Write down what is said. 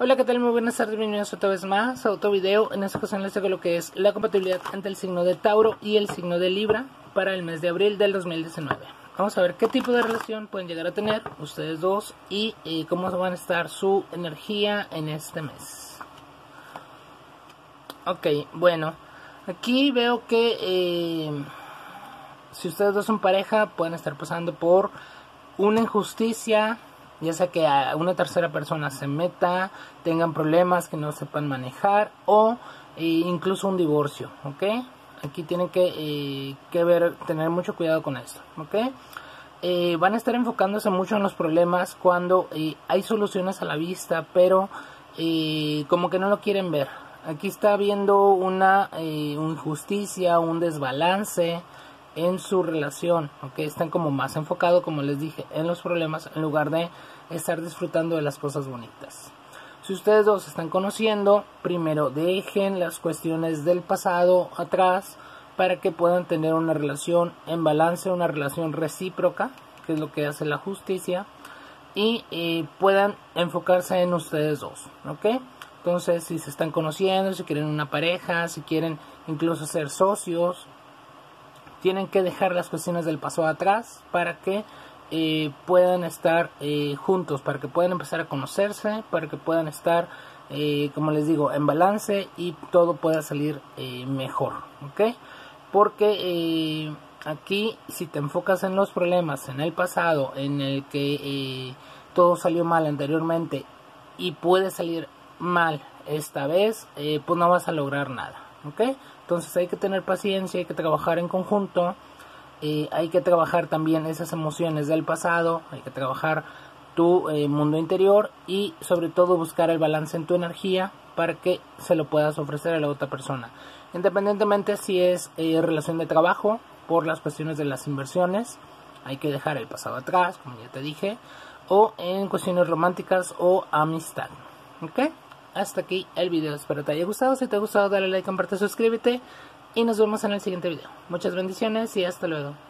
Hola, ¿qué tal? Muy buenas tardes, bienvenidos otra vez más a otro video. En esta ocasión les traigo lo que es la compatibilidad entre el signo de Tauro y el signo de Libra para el mes de abril del 2019. Vamos a ver qué tipo de relación pueden llegar a tener ustedes dos y eh, cómo van a estar su energía en este mes. Ok, bueno, aquí veo que eh, si ustedes dos son pareja pueden estar pasando por una injusticia ya sea que a una tercera persona se meta, tengan problemas que no sepan manejar o eh, incluso un divorcio, ¿ok? Aquí tienen que, eh, que, ver, tener mucho cuidado con esto, ¿ok? Eh, van a estar enfocándose mucho en los problemas cuando hay soluciones a la vista, pero como que no lo quieren ver. Aquí está habiendo una injusticia, un desbalance, en su relación, ¿ok? Están como más enfocados, como les dije, en los problemas en lugar de estar disfrutando de las cosas bonitas. Si ustedes dos están conociendo, primero dejen las cuestiones del pasado atrás para que puedan tener una relación en balance, una relación recíproca, que es lo que hace la justicia, y eh, puedan enfocarse en ustedes dos, ¿ok? Entonces, si se están conociendo, si quieren una pareja, si quieren incluso ser socios, tienen que dejar las cuestiones del pasado atrás para que eh, puedan estar eh, juntos, para que puedan empezar a conocerse, para que puedan estar, eh, como les digo, en balance y todo pueda salir mejor, ¿ok? Porque aquí si te enfocas en los problemas, en el pasado, en el que todo salió mal anteriormente y puede salir mal esta vez, pues no vas a lograr nada, ¿ok? Entonces hay que tener paciencia, hay que trabajar en conjunto, hay que trabajar también esas emociones del pasado, hay que trabajar tu eh, mundo interior y sobre todo buscar el balance en tu energía para que se lo puedas ofrecer a la otra persona. Independientemente si es eh, relación de trabajo, por las cuestiones de las inversiones, hay que dejar el pasado atrás, como ya te dije, o en cuestiones románticas o amistad. ¿Ok? Hasta aquí el video. Espero te haya gustado. Si te ha gustado, dale like, comparte, suscríbete. Y nos vemos en el siguiente video. Muchas bendiciones y hasta luego.